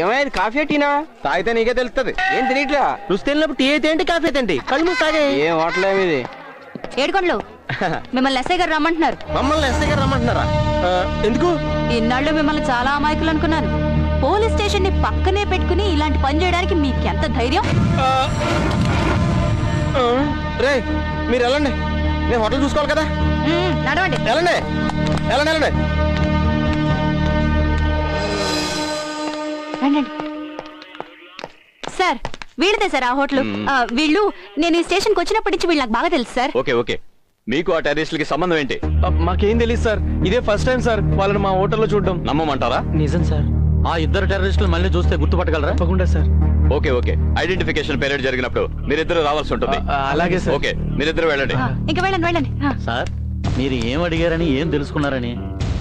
ఏమైంది? కాఫీ టీనా? తాగితే నీకే తెలుస్తుంది ఏం తెలియట్లా? నువ్వు తెలినప్పుడు టీ అయితే ఏంటి కాఫీ అయితే ఏంటి? కళ్ళు మూసి తాగే. ఏం హోటల్ ఇది? ఏడుకొండలు మిమ్మల్ని ఎస్ఐ గారు రమ్మంటున్నారు. మమ్మల్ని ఎస్ఐ గారు రమ్మంటున్నారా? ఆ, ఎందుకు? ఇన్నాళ్ళు మిమ్మల్ని చాలా అమాయకులు అనుకున్నాను. పోలీస్ స్టేషన్ని పక్కనే పెట్టుకుని ఇలాంటి పని చేయడానికి మీకెంత ధైర్యం? ఆ, ఆ, రే మీరు వెళ్ళండి. నేను హోటల్ చూసుకోవాలి కదా. మ్మ్, నడవండి. వెళ్ళండి. వెళ్ళండి వెళ్ళండి. రండి సార్ వీళ్ళదే సార్ ఆ హోటల్. ఆ, వీళ్ళు నేను ఈ స్టేషన్కి వచ్చినప్పటి నుంచి వీళ్ళు నాకు బాగా తెలుసు సార్. Okay okay. మీకు ఆ టెర్రరిస్టులకి సంబంధం ఏంటి? మాకేం తెలియదు సార్. ఇదే ఫస్ట్ టైం సార్ వాళ్ళని మా హోటల్లో చూడడం. నమ్మమంటారా? నిజం సార్. ఆ ఇద్దరు టెర్రరిస్టులు మళ్ళీ చూస్తే గుర్తుపట్టగలరా? తప్పకుండా sir. Okay okay. Identification period జరిగినప్పుడు మీరిద్దరు రావాల్సి ఉంటుంది. అలాగే సార్. ఓకే మీరిద్దరు వెళ్ళండి. ఇంకా వెళ్ళండి వెళ్ళండి. సార్ మీరు ఏం అడిగారని ఏం తెలుసుకున్నారని?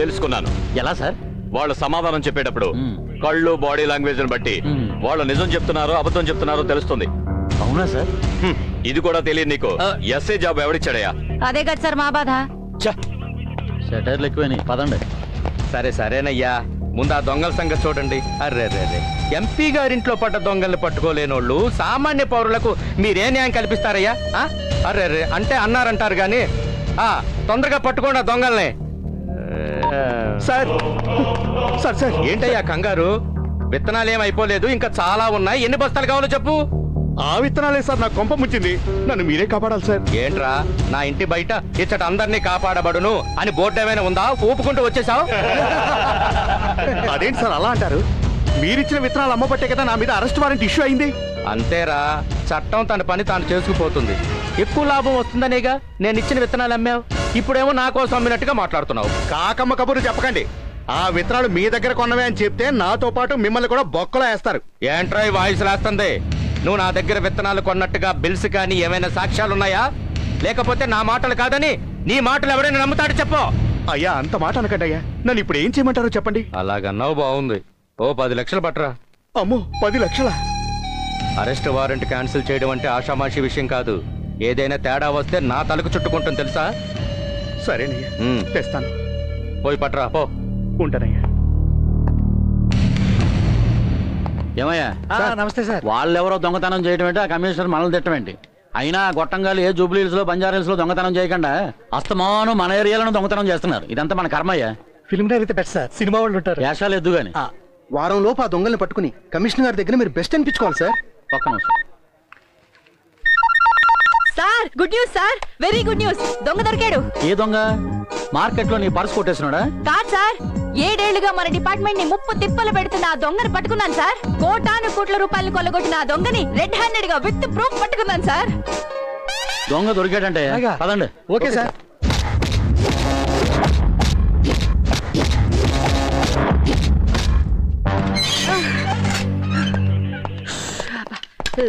తెలుసుకున్నాను. ఎలా సార్? వాళ్ళు సమాధానం చెప్పేటప్పుడు. కళ్ళు బాడీ లాంగ్వేజ్ బట్టి మ్మ్. వాళ్ళు నిజం చెప్తున్నారో అబద్ధం చెప్తున్నారో తెలుస్తుంది. అవునా సార్? హ్మ్, ఇది కూడా తెలియదు నీకు. ఎస్ఏ జాబ్ ఎవడిచ్చాడయ్యా అదే కదా సార్ మా బాధ. సెటైర్లు ఎక్కువైనాయి. పదండి. సరే సరేనయ్యా. ముందు ఆ దొంగల సంగతి చూడండి. అర్రే రే ఎంపీ గారింట్లో పడ్డ దొంగల్ని పట్టుకోలేనోళ్ళు సామాన్య పౌరులకు మీరే న్యాయం కల్పిస్తారయ్యా? అర్రే రే అంటే అన్నారంటారు గాని ఆ తొందరగా పట్టుకోండి ఆ దొంగల్ని. సార్. Sir sir. ఏంటయ్యా కంగారు? విత్తనాలు ఏం అయిపోలేదు ఇంకా చాలా ఉన్నాయి. ఎన్ని బస్తాలు కావాలో చెప్పు. ఆ విత్తనాలే సార్ నా కొంప ముంచింది. నన్ను మీరే కాపాడాలి సార్. ఏంట్రా నా ఇంటి బయట ఇచ్చట అందరినీ కాపాడబడును అని బోర్డు ఏమైనా ఉందా? ఊపుకుంటూ వచ్చేసావు? అదేంటి సార్ అలా అంటారు? మీరిచ్చిన విత్తనాలు అమ్మబట్టే కదా నా మీద అరెస్ట్ వారెంట్ ఇష్యూ అయింది. అంతేరా చట్టం తన పని తాను చేసుకుపోతుంది. ఎక్కువ లాభం వస్తుందనేగా? నేను ఇచ్చిన విత్తనాలు అమ్మావు. ఇప్పుడేమో నా కోసం అమ్మినట్టుగా మాట్లాడుతున్నావు. కాకమ్మ కబుర్లు చెప్పకండి. ఆ విత్తనాలు మీ దగ్గర కొన్నవే అని చెప్తే నాతో పాటు మిమ్మల్ని కూడా బొక్కలో వేస్తారు. ఏంట్రా ఈ వాయిస్ రాస్తుంది? నువ్వు నా దగ్గర విత్తనాలు కొన్నట్టుగా బిల్స్ కానీ ఏమైనా సాక్ష్యాలు ఉన్నాయా? లేకపోతే నా మాటలు కాదని నీ మాటలు ఎవరైనా నమ్ముతాడు చెప్పు. అయ్యా అంత మాట అనకండి అయ్యా. నన్ను ఇప్పుడు ఏం చేయమంటారో చెప్పండి. అలాగన్నావు బాగుంది. ఓ పది లక్షలు పట్టరా అమ్మో పది లక్షల? అరెస్ట్ వారెంట్ క్యాన్సిల్ చేయడం అంటే ఆషామాషి విషయం కాదు. ఏదైనా తేడా వస్తే నా తలకు చుట్టుకుంటుంది తెలుసా? సరేనయ్యా. ఉమ్. తెస్తాను. పోయి పట్రా పో. ఉంటానయ్యా. ఏమయ్యా? నమస్తే సార్. వాళ్ళెవరో దొంగతనం చేయడం ఏంటి? ఆ కమిషనర్ మనల్ని తిట్టడం ఏంటి? అయినా గొట్టంగాలు ఏ జూబ్లీ హిల్స్లో బంజారా హిల్స్లో దొంగతనం చేయకుండా అస్తమానం మన ఏరియాలను దొంగతనం చేస్తున్నారు. ఇదంతా మన కర్మయ్యా. ఫిల్మ్ డైర్ అయితే బెటర్ సార్. సినిమా వాళ్ళు ఉంటారు. వేషాలు ఎద్దు గాని వారం లోపు ఆ దొంగల్ని పట్టుకుని కమిషనర్ గారి దగ్గర మీరు బెస్ట్ అనిపించుకోవాలి సార్. ఒక్క నిమిషం. Sir good news sir. Very good news. దొంగ దొరికాడు. ఏ దొంగ? మార్కెట్లో నీ పర్స్ కొట్టేసినాడా? కాదు సార్. ఏడేళ్ళుగా మన డిపార్ట్మెంట్ని ముప్పు తిప్పలు పెడుతున్న ఆ దొంగని పట్టుకున్నాను సార్. కోటాను కోట్ల రూపాయలు కొల్లగొట్టిన ఆ దొంగని రెడ్ హ్యాండెడ్గా విత్ ప్రూఫ్ పట్టుకున్నాను సార్. దొంగ దొరికాడంటే? పదండి. Okay sir.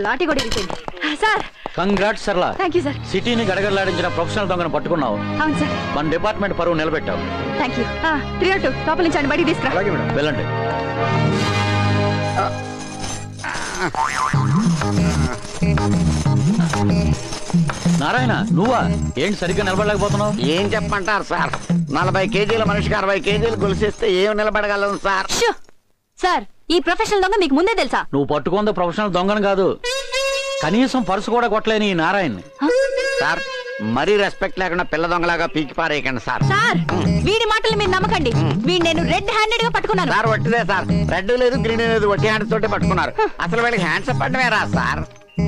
లాఠీ కూడా సార్ కంగ్రాట్స్ సర్లా థ్యాంక్ యూ సార్ సిటీని గడగడలాడించిన ప్రొఫెషనల్ దొంగను పట్టుకున్నావు. అవును సార్ మన డిపార్ట్మెంట్ పరువు నిలబెట్టావు. థ్యాంక్ యూ త్రీ టూ లోపల నుంచి బయటికి తీసుకురా. అలాగే మేడం. వెళ్ళండి. నారాయణ నువ్వా? ఏంటి సరిగ్గా నిలబడలేకపోతున్నావు? ఏం చెప్పమంటారు సార్? నలభై కేజీల మనిషికి అరవై కేజీలు గొలిసేస్తే ఏం నిలబడగలను సార్! సార్ ఈ ప్రొఫెషనల్ దొంగ మీకు ముందే తెలుసా? నువ్వు పట్టుకుంది ప్రొఫెషనల్ దొంగను కాదు. కనీసం పర్సు కూడా కొట్టలేని ఈ నారాయణ్ని సార్ మరీ రెస్పెక్ట్ లేకుండా పిల్ల దొంగలాగా పీకి పారేయకండి సార్. సార్ వీడి మాటలు మీరు నమ్మకండి. వీడి నేను రెడ్ హ్యాండెడ్గా పట్టుకున్నాను. సార్ వట్టిదే సార్. రెడ్ లేదు గ్రీన్ లేదు వట్టి హ్యాండ్స్ తోటి పట్టుకున్నారు. అసలు వీళ్ళకి హ్యాండ్స్ పడమే రా సార్?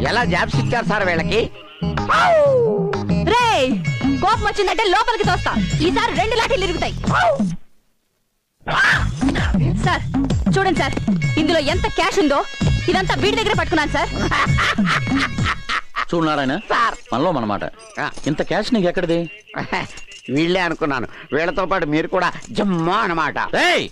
ఎలా జాబ్స్ ఇచ్చారు సార్ వీళ్ళకి? రే కోపం వచ్చిందంటే లోపలికి తోస్తా. ఈసారి రెండు లాఠీలు ఇరుగుతాయి. సార్ చూడండి సార్. ఇందులో ఎంత క్యాష్ ఉందో ఇదంతా వీడి దగ్గర పట్టుకున్నాను సార్. చూడు నారాయణ సార్. మనలో మనమాట. ఇంత క్యాష్ నీకు ఎక్కడిది? వీళ్ళే అనుకున్నాను. వీళ్ళతో పాటు మీరు కూడా జమ్మా అన్నమాట. ఏయ్!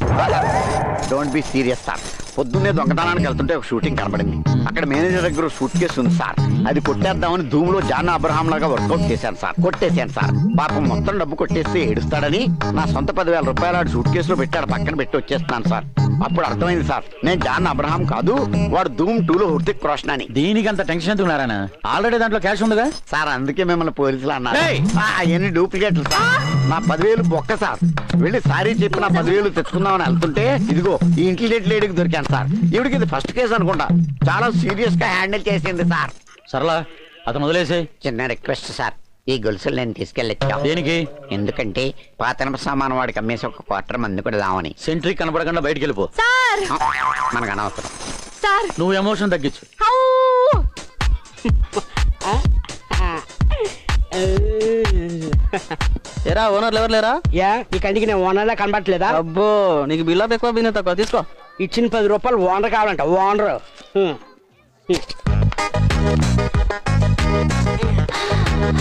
Don't be serious sir. పొద్దున్నే దొంగతనానికి వెళ్తుంటే ఒక షూటింగ్ కనబడింది. అక్కడ మేనేజర్ దగ్గర సూట్ కేసు ఉంది సార్. అది కొట్టేద్దామని ధూములో జాన్ అబ్రహాం లాగా వర్కౌట్ చేశాను సార్. కొట్టేశాను సార్. పాపం మొత్తం డబ్బు కొట్టేస్తే ఏడుస్తాడని నా సొంత పదివేల రూపాయలు ఆడు సూట్ కేసులో పెట్టాడు పక్కన పెట్టి వచ్చేస్తున్నాను సార్. అప్పుడు అర్థమైంది సార్. నేను జాన్ అబ్రహాం కాదు వాడు ధూమ్ టూలో హృతిక్ రోషన్ అని దీనికి అంత టెన్షన్ ఎందుకు నారాయణ? ఆల్రెడీ దాంట్లో క్యాష్ ఉందిగా? సార్ అందుకే మిమ్మల్ని పోలీసులు అన్నారు. ఏయ్! ఆ, అవన్నీ డూప్లికేట్లు సార్? నా పదివేలు బొక్క సార్. వెళ్ళి సారీ చెప్పి నా పదివేలు తెచ్చుకుందామని వెళ్తుంటే ఇదిగో ఈ ఇంటెలిజెంట్ లేడీకి దొరికాను సార్. ఇవిడికి ఇది ఫస్ట్ కేసు అనుకుంటా. చాలా సీరియస్గా హ్యాండిల్ చేసింది సార్. సరళా అతను వదిలేసాయి. చిన్న రిక్వెస్ట్ సార్. ఈ గొలుసులు నేను తీసుకెళ్ళొచ్చా. దేనికి? ఎందుకంటే పాతనప సామాన్ వాడికి అమ్మేసి ఒక క్వార్టర్ మంది కూడా దామని సెంట్రీ కనపడకుండా బయటికి వెళ్ళిపో. సార్! మనకు అనవసరం. సార్! నువ్వు ఎమోషన్ తగ్గించు! ఎరా ఓనర్లు ఎవరు లేరా? యా ఈ కంటికి నేను ఓనర్లా కనబడట్లేదా? అబ్బో నీకు బిల్డప్ ఎక్కువ బిజినెస్ తక్కువ తీసుకో. ఇచ్చిన పది రూపాయలు ఓనర్ కావాలంట ఓనర్. ఏ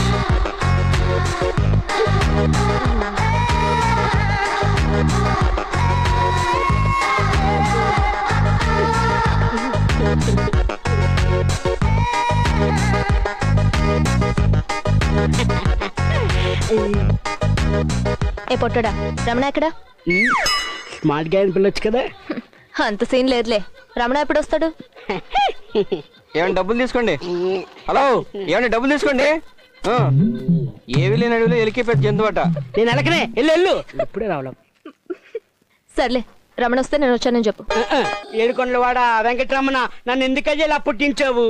పొట్టడా? రమణ ఎక్కడ? స్మార్ట్గా పిల్లొచ్చు కదా. అంత సీన్ లేదులే. రమణ ఎప్పుడు వస్తాడు? ఏమైనా డబ్బులు తీసుకోండి. హలో ఏమైనా డబ్బులు తీసుకోండి. ఏవి లేని అడవిలో ఎలికి పెద్ద జంతువట నేను ఎలకనే వెళ్ళు వెళ్ళు. ఇప్పుడే రావడం. సర్లే రమణ వస్తే నేను వచ్చానని చెప్పు. ఏడుకొండల వాడ వెంకటరమణ నన్ను ఎందుకని ఇలా పుట్టించావు?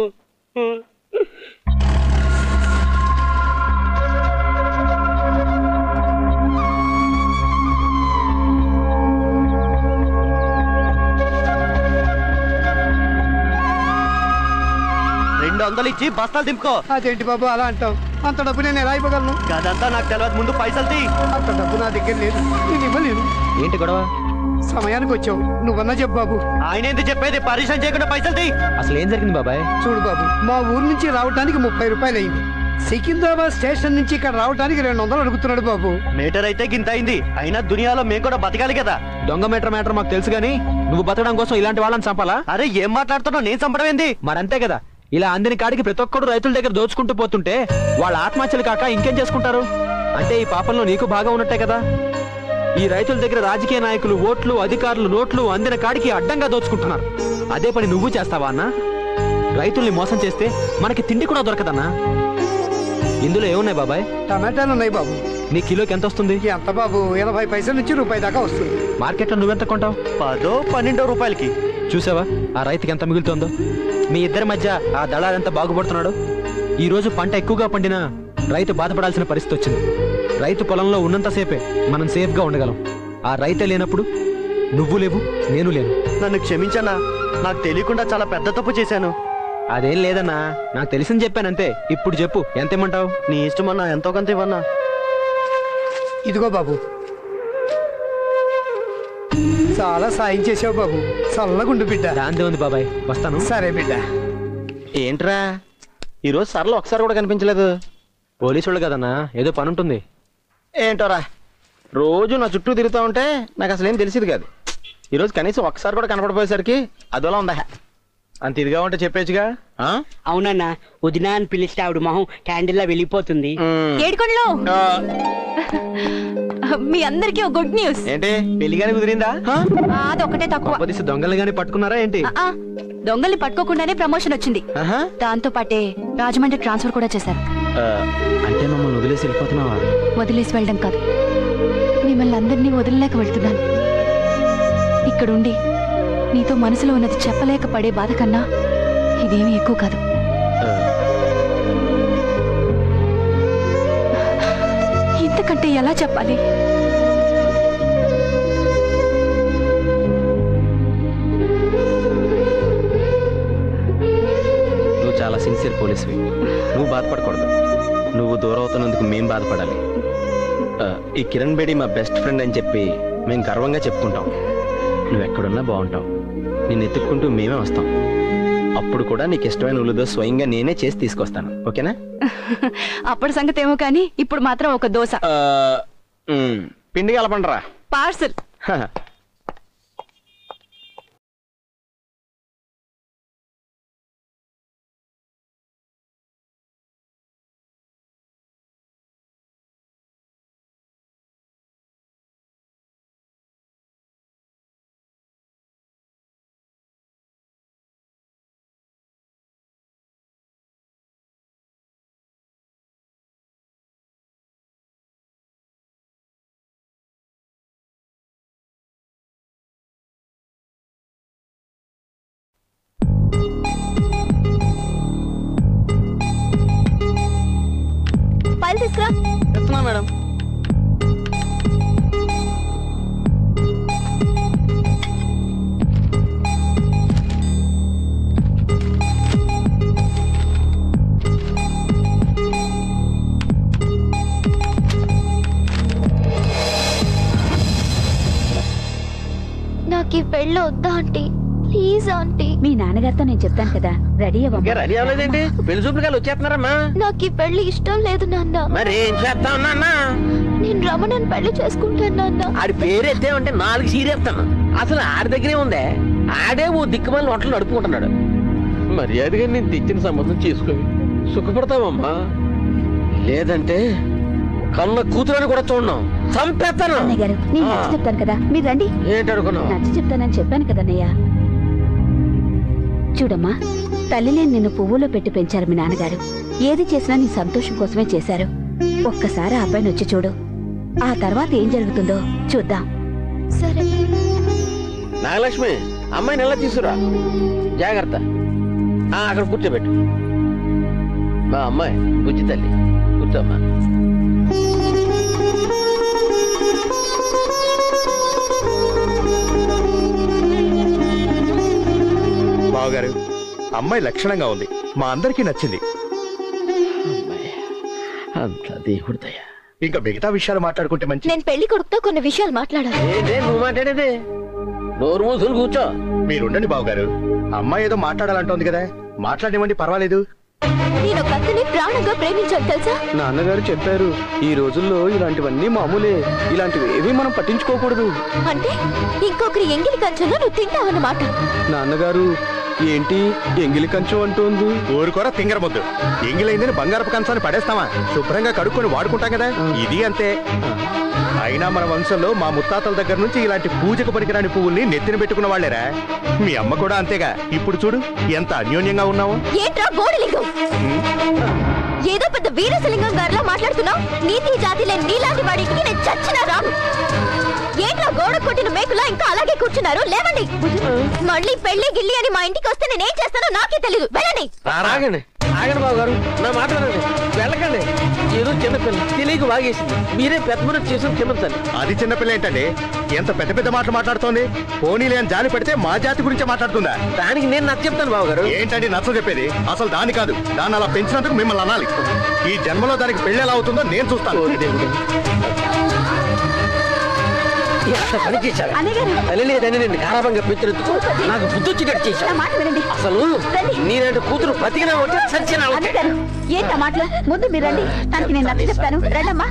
రెండు వందలు ఇచ్చి బస్తాలు దింపుకో. అదేంటి బాబు అలా అంటావు? అంత డబ్బు నేను ఎలా ఇవ్వగలను అదంతా నాకు తెలియదు ముందు పైసలు తీ. అంత డబ్బు నా దగ్గర లేదు. నేను ఇవ్వలేను. ఏంటి గొడవ? సమయానికి వచ్చావు. నువ్వన్నా చెప్పు బాబు. ఆయన ఎందుకు చెప్పేది? పరిశ్రమ చేయకుండా పైసలు తీ. అసలు ఏం జరిగింది బాబాయ్? చూడు బాబు మా ఊరు నుంచి రావడానికి ముప్పై రూపాయలు అయింది సికింద్రాబాద్ స్టేషన్ నుంచి ఇక్కడ రావడానికి రెండు వందలు అడుగుతున్నాడు బాబు. మీటర్ అయితే గింత అయింది. అయినా దునియాలో మేము కూడా బతకాలి కదా. దొంగ మీటర్ మ్యాటర్ మాకు తెలుసు కానీ నువ్వు బతకడం కోసం ఇలాంటి వాళ్ళని చంపాలా? అరే ఏం మాట్లాడుతున్నావు? నేను చంపడం ఏంది? మరంతే కదా. ఇలా అందిన కాడికి ప్రతి ఒక్కడు రైతుల దగ్గర దోచుకుంటూ పోతుంటే వాళ్ళ ఆత్మహత్యలు కాక ఇంకేం చేసుకుంటారు? అంటే ఈ పాపంలో నీకు బాగా ఉన్నట్టే కదా? ఈ రైతుల దగ్గర రాజకీయ నాయకులు ఓట్లు అధికారులు నోట్లు అందిన కాడికి అడ్డంగా దోచుకుంటున్నారు. అదే పని నువ్వు చేస్తావా అన్నా? రైతుల్ని మోసం చేస్తే మనకి తిండి కూడా దొరకదన్నా? ఇందులో ఏమున్నాయి బాబాయ్? టమాటాలు ఉన్నాయి బాబు. నీ కిలోకి ఎంత వస్తుంది? ఎంత బాబు ఎనభై పైసల నుంచి రూపాయి దాకా వస్తుంది. మార్కెట్లో నువ్వెంత కొంటావు? పదో పన్నెండో రూపాయలకి. చూసావా? ఆ రైతుకి ఎంత మిగులుతుందో? మీ ఇద్దరి మధ్య ఆ దళాలు ఎంత బాగుపడుతున్నాడు? ఈ రోజు పంట ఎక్కువగా పండినా రైతు బాధపడాల్సిన పరిస్థితి వచ్చింది. రైతు పొలంలో ఉన్నంతసేపే మనం సేఫ్గా ఉండగలం. ఆ రైతే లేనప్పుడు నువ్వు లేవు నేను లేను. నన్ను క్షమించన్నా. నాకు తెలియకుండా చాలా పెద్ద తప్పు చేశాను. అదేం లేదన్నా నాకు తెలిసింది చెప్పానంతే ఇప్పుడు చెప్పు ఎంత ఇమ్మంటావు నీ ఇష్టమన్నా ఎంతో కొంత ఇవ్వన్నా. ఇదిగో బాబు చాలా సాయం చేసావు బాబు. చల్లగుండు బిడ్డ. దాందే ఉంది బాబాయ్. వస్తాను. సరే బిడ్డ. ఏంట్రా? ఈరోజు సర్లో ఒకసారి కూడా కనిపించలేదు. పోలీసు వాళ్ళు కదన్నా ఏదో పని ఉంటుంది. ఏంటోరా? రోజు నా చుట్టూ తిరుగుతూ ఉంటే నాకు అసలు ఏం తెలిసింది కాదు. ఈరోజు కనీసం ఒక్కసారి కూడా కనపడిపోయేసరికి అదోలా ఉందా? అంత ఇదిగా ఉంటే చెప్పేచ్చుగా? అవునన్నా వదినా అని పిలిస్తే ఆవిడ మొహం క్యాండిల్ లా వెళ్ళిపోతుంది. ఏడుకొండలో? మీ అందరికీ ఒక గుడ్ న్యూస్ ఏంటి? పెళ్ళిగానే కుదిరిందా? అదొకటే తక్కువ. దొంగలు గాని పట్టుకున్నారా ఏంటి? ఆ, ఆ, దొంగల్ని పట్టుకోకుండానే ప్రమోషన్ వచ్చింది. ఆహా. దాంతో పాటే రాజమండ్రి ట్రాన్స్ఫర్ కూడా చేశారు. ఆ, అంటే మమ్మల్ని వదిలేసి వెళ్ళిపోతున్నావా? వదిలేసి వెళ్ళడం కాదు. మిమ్మల్ని అందరినీ వదిలేక వెళ్తున్నాను. ఇక్కడుండి నీతో మనసులో ఉన్నది చెప్పలేక పడే బాధ కన్నా ఇదేమీ ఎక్కువ కాదు. ఇంతకంటే ఎలా చెప్పాలి? నువ్వు చాలా సిన్సియర్ పోలీసువి. నువ్వు బాధపడకూడదు. నువ్వు దూరం అవుతున్నందుకు మేం బాధపడాలి. ఆ, ఈ కిరణ్ బేడి మా బెస్ట్ ఫ్రెండ్ అని చెప్పి మేము గర్వంగా చెప్పుకుంటాం. నువ్వు ఎక్కడున్నా బాగుంటావు. నిన్ను ఎత్తుక్కుంటూ మేమే వస్తాం. అప్పుడు కూడా నీకు ఇష్టమైన ఉల్లుదో స్వయంగా నేనే చేసి తీసుకొస్తాను. ఓకేనా? అప్పటి సంగతి ఏమో కానీ ఇప్పుడు మాత్రం ఒక దోశ. పిండి కలపండిరా. పార్సల్. తీసుకురా. చెప్తున్నా మేడం. నాకు ఈ పెళ్ళి వద్దా ఆంటీ? Please aunty. మీ నాన్నగారితో నేను చెప్తాను కదా. రెడీ ఇంకా రెడీ అవ్వలేదండి? పెళ్ళి చూపులు వచ్చేస్తున్నారమ్మా? నాకు ఈ పెళ్ళి ఇష్టం లేదు నాన్న. మరి ఏం చేస్తా ఉన్నా నేను రమణని పెళ్ళి చేసుకుంటాను నాన్న. ఆడి పేరు ఎత్తే ఉంటే నాలుగు సీరేస్తాను అసలు ఆడి దగ్గరే ఉందే. ఆడే ఓ దిక్కుమాలి వంటలు నడుపుకుంటున్నాడు. మర్యాదగా నేను తెచ్చిన సంబంధం చేసుకోవి సుఖపడతావమ్మా. లేదంటే కన్న కూతురని కూడా చూడడం చంపేస్తాను. అన్నయ్య గారు నేను ఆ. నచ్చ చెప్తాను కదా. మీరు రండి. ఏంటి అనుకున్నావు నచ్చ చెప్తానని చెప్పాను కదన్నయ్య చూడమ్మా తల్లి లేని నిన్ను పువ్వులో పెట్టి పెంచారు మీ నాన్నగారు. ఏది చేసినా నీ సంతోషం కోసమే చేశారు. ఒక్కసారి ఆ అబ్బాయిని వచ్చి చూడు. ఆ తర్వాత ఏం జరుగుతుందో చూద్దాం. సరే. నాగలక్ష్మి అమ్మాయిని ఎలా తీసుకురా? జాగ్రత్త. ఆ, అక్కడ కూర్చోబెట్టు. మా అమ్మాయి బుజ్జి తల్లి. కూర్చోమ్మా. బావగారు. అమ్మాయి లక్షణంగా ఉంది. మా అందరికీ నచ్చింది. అమ్మాయి అంత దేవుడి దయ ఇంకా మిగతా విషయాలు మాట్లాడుకుంటే మంచి నేను పెళ్ళి కొడుకుతో కొన్ని విషయాలు మాట్లాడాలి. ఏంటే నువ్వు మాట్లాడేది? నోరు కూర్చో. మీరుండండి బావగారు. అమ్మాయి ఏదో మాట్లాడాలంటోంది కదా. మాట్లాడివ్వండి పర్వాలేదు. నేను ఒక అతని ప్రాణంగా ప్రేమించాను తెలుసా? నాన్నగారు చెప్పారు ఈ రోజుల్లో ఇలాంటివన్నీ మామూలే. ఇలాంటివి ఏవి మనం పట్టించుకోకూడదు. అంటే ఇంకొకరి ఎంగిలి కంచెలో నువ్వు తింటావన్నమాట. నాన్నగారు ఏంటి? ఎంగిలి కంచం అంటుంది. ఊరుకోరా తింగర ముద్దు ఎంగిలైందని బంగారపు కంచాన్ని పడేస్తామా శుభ్రంగా కడుక్కొని వాడుకుంటాం కదా. ఇది అంతే. అయినా మన వంశంలో మా ముత్తాతల దగ్గర నుంచి ఇలాంటి పూజకు పనికిరాని పువ్వుల్ని నెత్తిన పెట్టుకున్న వాళ్ళేరా. మీ అమ్మ కూడా అంతేగా. ఇప్పుడు చూడు ఎంత అన్యోన్యంగా ఉన్నావు. ఏంట్రా ఏదో పెద్ద వీరసలింగం గారిలా మాట్లాడుతున్నావు. నీతి జాతి లేని నీలాంటి వాడింటికి నేను చచ్చినా రాను కొట్టిన మేకులా ఇంకా అలాగే కూర్చున్నారు. లేవండి. మళ్ళీ పెళ్ళి గిల్లి అని మా ఇంటికి వస్తే నేనేం చేస్తానో నాకే తెలియదు వెళ్ళండి. ఆగండి ఆగండి బాబు గారు. నా మాట్లాడండి వెళ్ళకండి. ఏదో చిన్నపిల్ల తెలియక వాగేసింది. మీరే పెద్ద మనసు చేసిన చిన్నపిల్ల అది చిన్నపిల్ల ఏంటండి? ఎంత పెద్ద పెద్ద మాటలు మాట్లాడుతోంది? పోనీలే అని జాలి పడితే మా జాతి గురించే మాట్లాడుతుందా? దానికి నేను నచ్చ చెప్తాను బాబు గారు. ఏంటండి నచ్చ చెప్పేది? అసలు దాని కాదు. దాన్ని అలా పెంచినందుకు మిమ్మల్ని అనాలి. ఈ జన్మలో దానికి పెళ్ళి ఎలా అవుతుందో నేను చూస్తాను. ఎంత పని తల్లి లేదని నేను పెంచినందుకు నాకు బుద్ధి వచ్చినట్టు వినండి. అసలు. నేనంటే కూతురు బతికినా ఒకటే చచ్చినా ఏంటా మాటలు? ముందు మీరు రండి. తనకి నేను నచ్చ చెప్తాను. రండమ్మా.